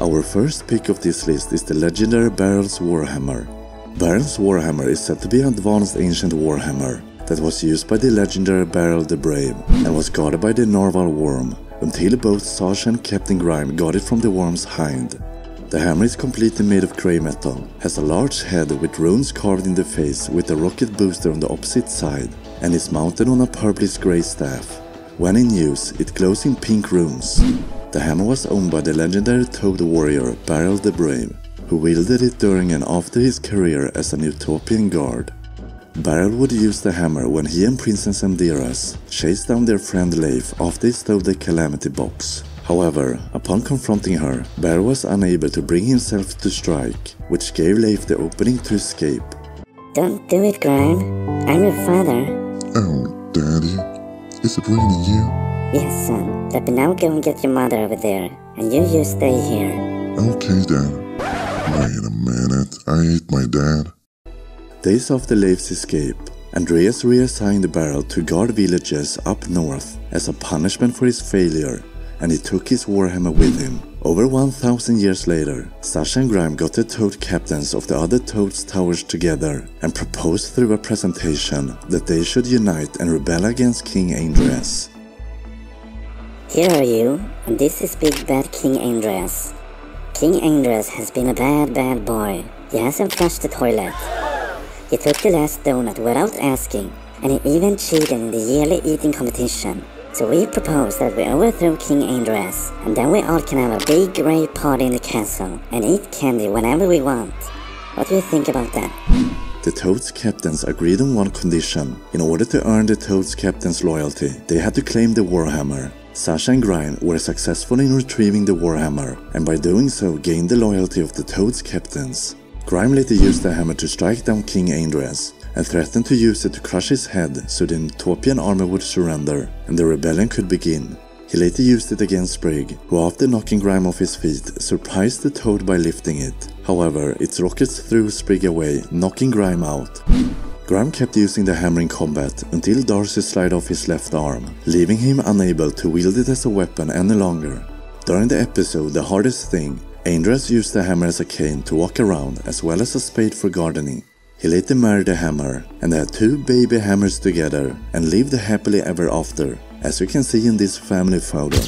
Our first pick of this list is the legendary Barrel's Warhammer. Barrel's Warhammer is said to be an advanced ancient Warhammer that was used by the legendary Barrel the Brave and was guarded by the Narval Worm until both Sasha and Captain Grime got it from the worm's hind. The hammer is completely made of grey metal, has a large head with runes carved in the face with a rocket booster on the opposite side, and is mounted on a purplish grey staff. When in use, it glows in pink runes. The hammer was owned by the legendary toad warrior Barrel the Brave, who wielded it during and after his career as an Newtopian guard. Barrel would use the hammer when he and Princess Andrias chased down their friend Leif after he stole the Calamity Box. However, upon confronting her, Barrel was unable to bring himself to strike, which gave Leif the opening to escape. Don't do it, Grime. I'm your father. Oh, Daddy, is it really you? Yes, son. Let me now go and get your mother over there, and you you stay here. Okay then. Wait a minute, I ate my dad. Days after Leif's escape, Andrias reassigned the Barrel to guard villages up north as a punishment for his failure and he took his warhammer with him. Over 1000 years later, Sasha and Grime got the Toad captains of the other Toad's towers together and proposed through a presentation that they should unite and rebel against King Andrias. Here are you, and this is Big Bad King Andrias. King Andrias has been a bad, bad boy. He hasn't flushed the toilet. He took the last donut without asking, and he even cheated in the yearly eating competition. So we propose that we overthrow King Andrias, and then we all can have a big great party in the castle, and eat candy whenever we want. What do you think about that? The Toads captains agreed on one condition. In order to earn the Toads captains' loyalty, they had to claim the Warhammer. Sasha and Grime were successful in retrieving the Warhammer, and by doing so gained the loyalty of the Toads captains. Grime later used the hammer to strike down King Andrias, and threatened to use it to crush his head so the Newtopian army would surrender and the rebellion could begin. He later used it against Sprig, who after knocking Grime off his feet, surprised the toad by lifting it. However, its rockets threw Sprig away, knocking Grime out. Grime kept using the hammer in combat until Darcy slid off his left arm, leaving him unable to wield it as a weapon any longer. During the episode The Hardest Thing, Andrias used the hammer as a cane to walk around as well as a spade for gardening. He later married a hammer and they had two baby hammers together and lived happily ever after, as you can see in this family photo.